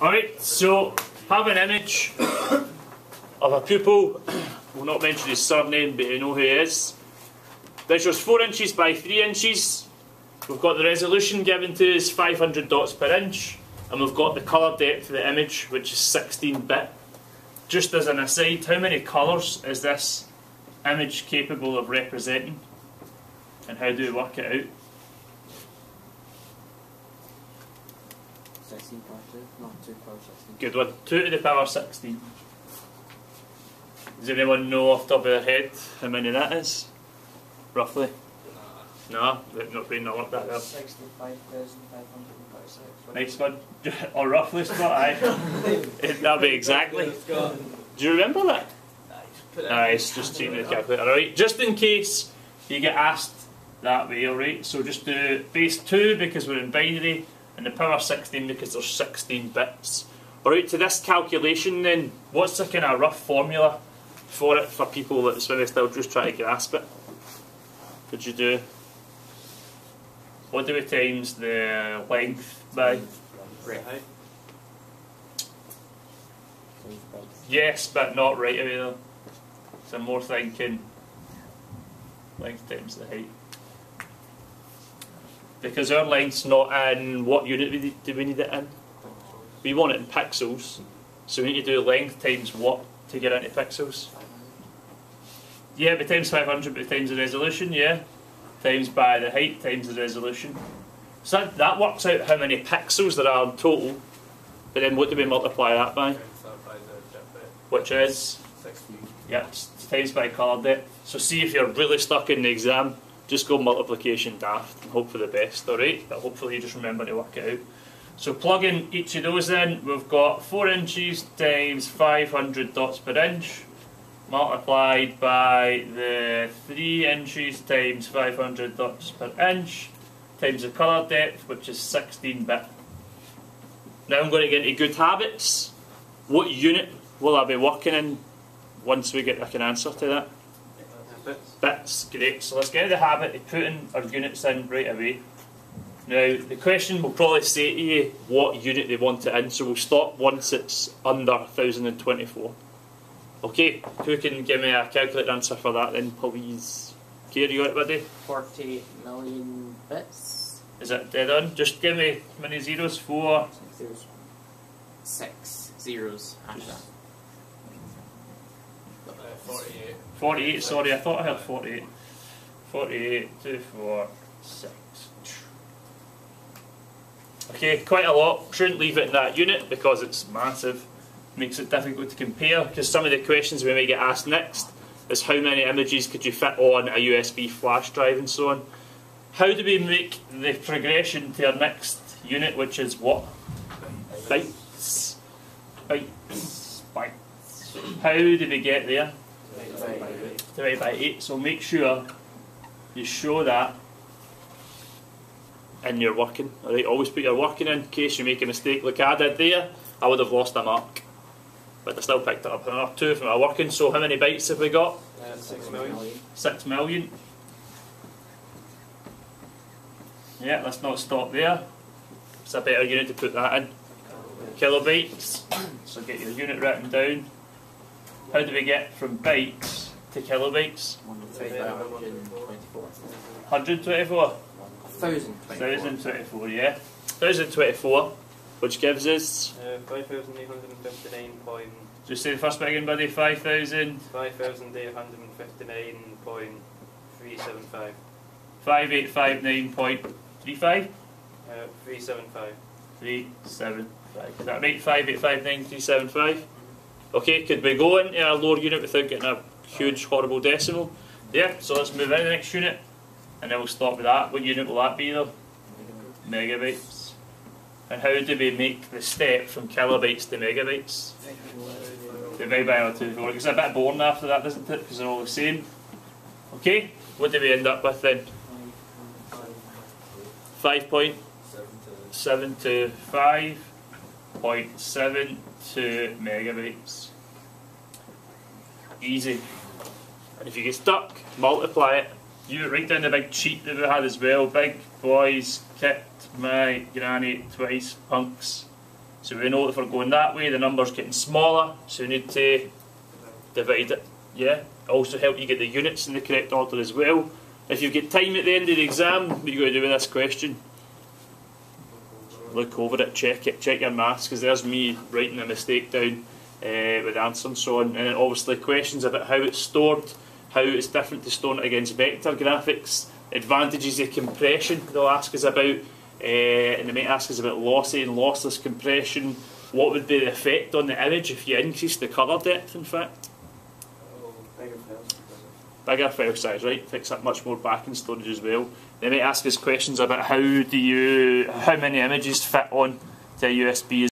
Alright, so have an image of a pupil. We'll not mention his surname, but you know who he is. Measures 4 inches by 3 inches. We've got the resolution given to us 500 dots per inch, and we've got the colour depth of the image, which is 16 bit. Just as an aside, how many colours is this image capable of representing? And how do we work it out? 16 power 2, not 2 power 16. Good one. 2 to the power 16. Does anyone know off the top of their head how many that is? Roughly? No, they've not been not that well. 65,546. Nice one. or roughly, Scott, aye. That'll be exactly. Do you remember that? Nice, just cheating the calculator. Alright, just in case you get asked that way, alright? So just do base 2 because we're in binary, and the power 16 because there's 16 bits. Alright, to this calculation then, what's the kind of rough formula for it for people that's maybe still just trying to grasp it? Could you do? What do we times the length by? Right. Height. Yes, but not right away though. So I'm more thinking length times the height. Because our length's not in what unit we need, do we need it in? We want it in pixels. So we need to do length times what to get into pixels? Yeah, but times 500 but times the resolution, yeah. Times by the height times the resolution. So that, that works out how many pixels there are in total. But then what do we multiply that by? Which is? Yeah, it's times by colour depth. So see if you're really stuck in the exam, just go multiplication daft and hope for the best, alright? But hopefully you just remember to work it out. So plug in each of those in, we've got 4 inches times 500 dots per inch multiplied by the 3 inches times 500 dots per inch times the colour depth, which is 16 bit. Now I'm going to get into good habits. What unit will I be working in once we get like an answer to that? Bits, great. So let's get into the habit of putting our units in right away. Now the question will probably say to you what unit they want it in, so we'll stop once it's under 1024. Okay, who can give me a calculated answer for that then, please? Kier, you got it, buddy? 40 million bits. Is it dead on? Just give me how many zeros? Four. Zeros. Six zeros after that. Uh, 48. 48, sorry, I thought I had 48. 48, 2, 4, 6. Okay, quite a lot. Shouldn't leave it in that unit because it's massive. Makes it difficult to compare because some of the questions we may get asked next is how many images could you fit on a USB flash drive and so on. How do we make the progression to our next unit, which is what? Bytes. Bytes. Bytes. How do we get there? Divided by 8. So make sure you show that in your working. Alright, always put your working in, in case you make a mistake. Like I did there, I would have lost a mark. But I still picked it up another two from my working. So how many bytes have we got? Uh, 6 million. Six million. Yeah, let's not stop there. It's a better unit to put that in. Kilobytes. So get your unit written down. How do we get from bytes to kilobytes? 124. 124? 1024. 1024, yeah. 1024, which gives us, Uh, 5,859 point. just say the first bit again, buddy, 5,000, 5,859.375. 5859.35? Uh, 375. 375. Is that right? 5859.375? Okay, could we go into a lower unit without getting a huge, horrible decimal? Yeah, so let's move into the next unit, and then we'll stop with that. What unit will that be though? Megabytes. And how do we make the step from kilobytes to megabytes? Divide by our two. It's a bit boring after that, doesn't it? Because they're all the same. Okay, what do we end up with then? 5.7 to 5.72 megabytes. Easy. And if you get stuck, multiply it. You write down the big cheat that we had as well. Big boys kicked my granny twice, punks. So we know if we're going that way, the number's getting smaller, so we need to divide it. Yeah. Also help you get the units in the correct order as well. If you've got time at the end of the exam, what you going to do with this question? Look over it, check it, check your maths, because there's me writing a mistake down uh, with and so. And then obviously questions about how it's stored, how it's different to storing it against vector graphics, advantages of compression they'll ask us about, uh, and they might ask us about lossy and lossless compression. What would be the effect on the image if you increase the colour depth, in fact? Bigger file size, right? Picks up much more backing storage as well. They might ask us questions about how do you, how many images fit on to a USB